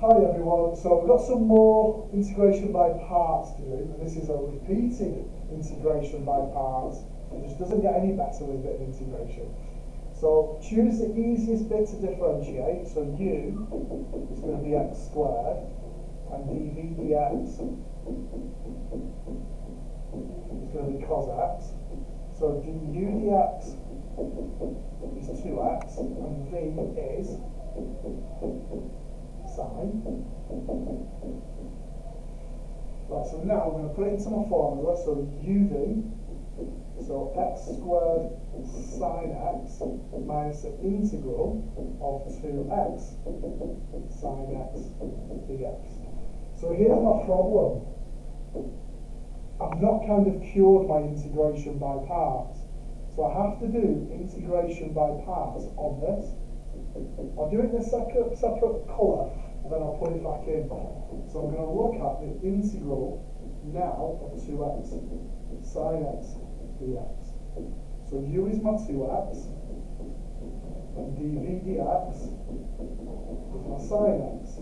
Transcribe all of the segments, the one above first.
Hi everyone, so we've got some more integration by parts to do, and this is a repeated integration by parts. It just doesn't get any better with bit of integration. So choose the easiest bit to differentiate, so u is going to be x squared, and dv dx is going to be cos x. So du dx is 2x, and v is sine. Right, so now I'm going to put it into my formula. So uv, so x squared sine x minus the integral of 2x sine x dx. So here's my problem. I've not kind of cured my integration by parts. So I have to do integration by parts on this. I'll do it in a separate, separate colour and then I'll put it back in. So I'm going to look at the integral now of 2x sine x dx. So u is my 2x and dv dx is my sine x.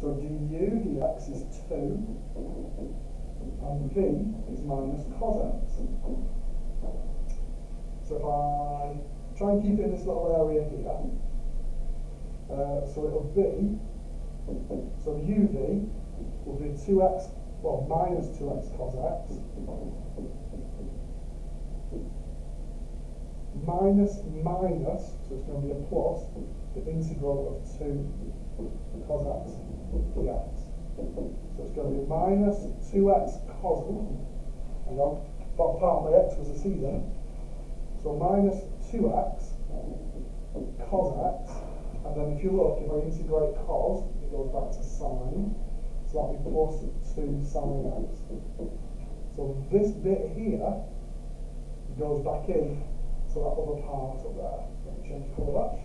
So du dx is 2 and v is minus cos x. So if I try and keep it in this little area here, uh, so it'll be, so uv will be 2x, well, minus 2x cos x, minus minus, so it's going to be a plus, the integral of 2 cos x dx. So it's going to be minus 2x cos, hang on, bottom part of my x was a c then, so minus 2x cos x, and then if you look, if I integrate cos, goes back to sine, so that'll be plus 2 sine x. So this bit here goes back in to that other part up there. Let me change colour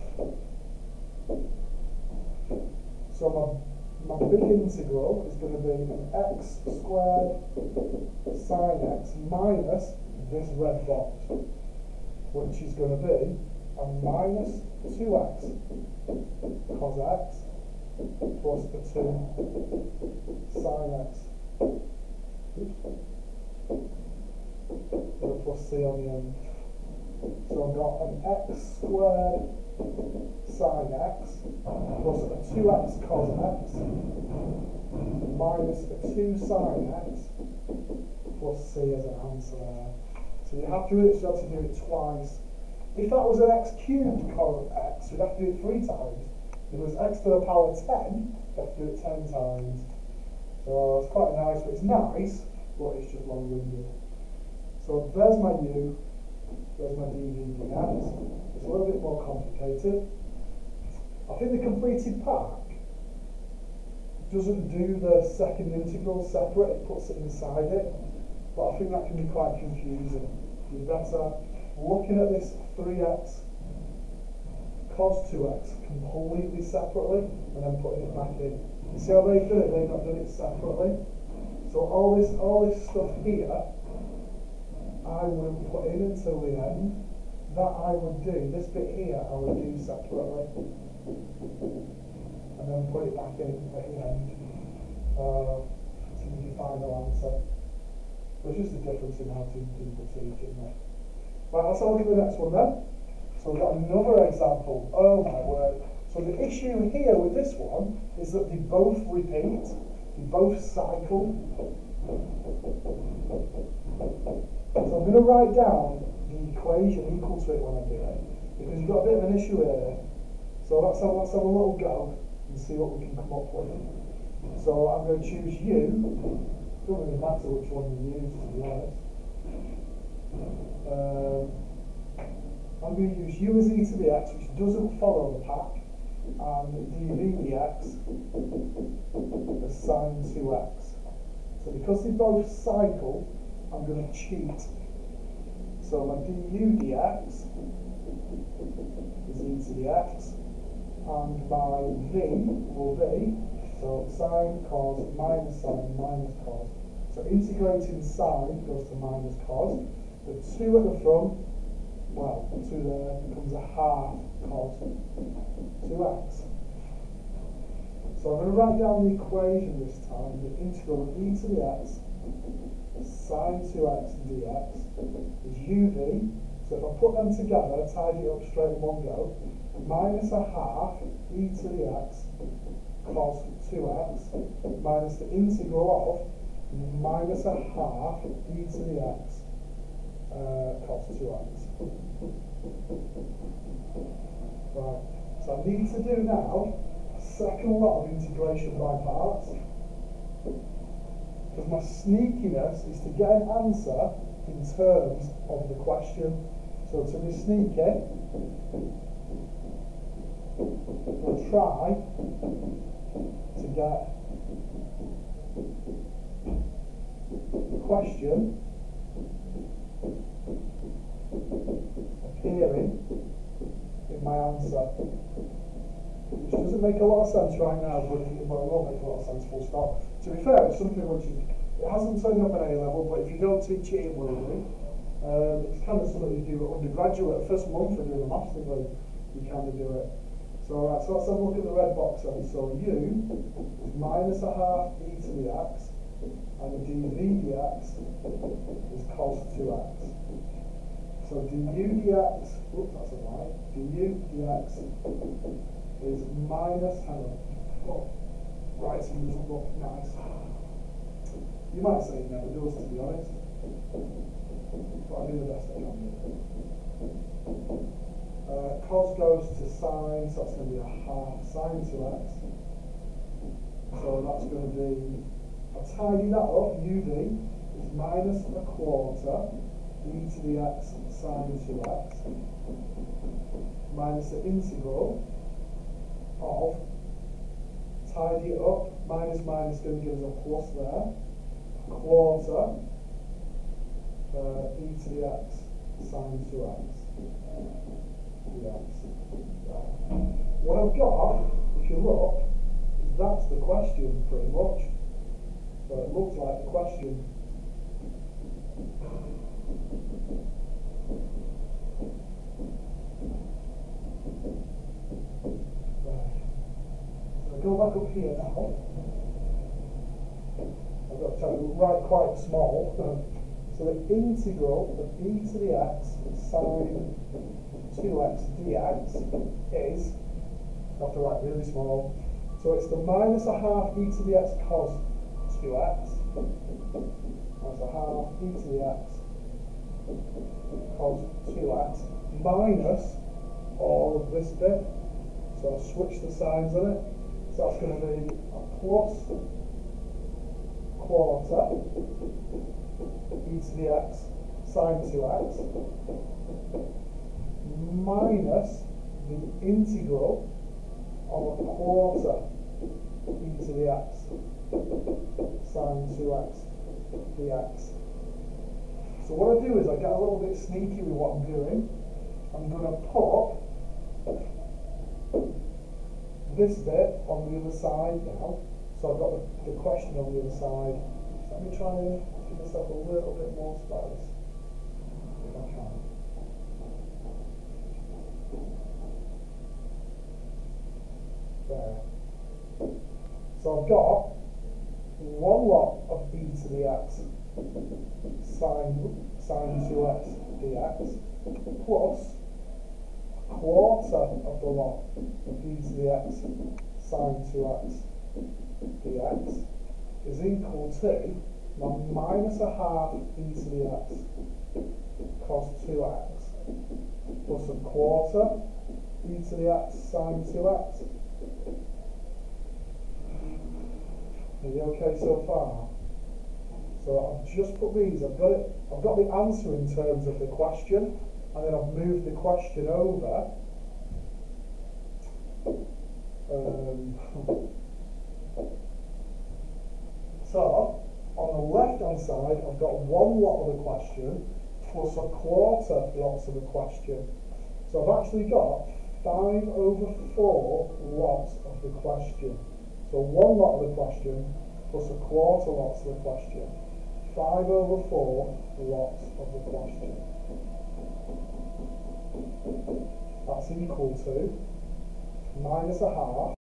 So my, my big integral is going to be an x squared sine x minus this red dot, which is going to be a minus 2x cos x plus the 2 sine x. With a plus c on the end. So I've got an x squared sine x plus a 2x cos x minus a 2 sine x plus c as an answer there. So you have to really have to do it twice. If that was an x cubed cos x, you'd have to do it three times. It was x to the power 10, you have to do it 10 times. So oh, it's quite nice, but it's nice, but it's just long-winded. So there's my u, there's my dv dx. It's a little bit more complicated. I think the completed park doesn't do the second integral separate, it puts it inside it. But I think that can be quite confusing. You're better looking at this 3x cos 2x completely separately and then putting it back in. You see how they've done it? They've not done it separately. So all this all this stuff here I wouldn't put in until the end. That I would do, this bit here I would do separately. And then put it back in at the end. Uh, to the final answer. There's just a difference in how two people teach, isn't? Right, let's have look at the next one then. So we've got another example. Oh my word. So the issue here with this one is that they both repeat, they both cycle. So I'm going to write down the equation equal to it when I do it, because you've got a bit of an issue here. So let's have, let's have a little go and see what we can come up with. So I'm going to choose u doesn't really matter which one you use, to be honest. Um, I'm going to use u is e to the x, which doesn't follow the pack, and dv dx is sine 2x. So because they both cycle, I'm going to cheat. So my du dx is e to the x, and my v will be so sine, cos, minus sine, minus cos. So integrating sine goes to minus cos. The 2 at the front, well, 2 there becomes a half cos 2x. So I'm going to write down the equation this time, the integral of e to the x sine 2x dx is uv, so if I put them together, tidy it up straight in one go, minus a half e to the x cos 2x minus the integral of minus a half e to the x uh, cos 2x. Right, so I need to do now a second lot of integration by parts. Because my sneakiness is to get an answer in terms of the question. So to be sneaky, we'll try to get the question appearing in my answer. Which doesn't make a lot of sense right now, but it, it won't make a lot of sense full stop. To be fair, it's something which is, it hasn't turned up at A level, but if you don't teach it, it will do. Um, it's kind of something you do at undergraduate. First month of doing a maths degree, you kind of do it. So, right, so let's have a look at the red box then. So u is minus a half e to the x, and the dv dx is cos 2x. So du dx, oops, that's a lie, du dx is minus, hang on, oh, writing doesn't look nice. You might say it never does, to be honest. But I do the best I can do. Uh, cos goes to sine, so that's going to be a half sine to x. So that's going to be, tidy that up, uv is minus a quarter. E to the x sine 2x minus the integral of, tidy it up, minus minus going to give us a plus there, quarter uh, e to the x sine 2x dx. What I've got, if you look, is that's the question pretty much. So it looks like the question go back up here now. I've got to tell you, write quite small. so the integral of e to the x sine 2x dx is, I have to write really small, so it's the minus a half e to the x cos 2x, minus a half e to the x cos 2x, minus all of this bit, so I'll switch the signs on it, so that's going to be a plus quarter e to the x sine 2x minus the integral of a quarter e to the x sine 2x dx. So what I do is I get a little bit sneaky with what I'm doing. I'm going to put this bit on the other side now. So I've got the, the question on the other side. let me try and give myself a little bit more space, if I can. There. So I've got one lot of e to the x sine, sine 2x dx plus a quarter of the lot of e to the x sine 2x dx is equal to now minus a half e to the x cos 2x plus a quarter e to the x sine 2x. Are you okay so far? So I've just put these, I've got it, I've got the answer in terms of the question and then I've moved the question over. Um, so, on the left hand side, I've got one lot of the question plus a quarter lots of the question. So I've actually got 5 over 4 lots of the question. So one lot of the question plus a quarter lot of the question. 5 over 4 lots of the question. That's equal to minus a half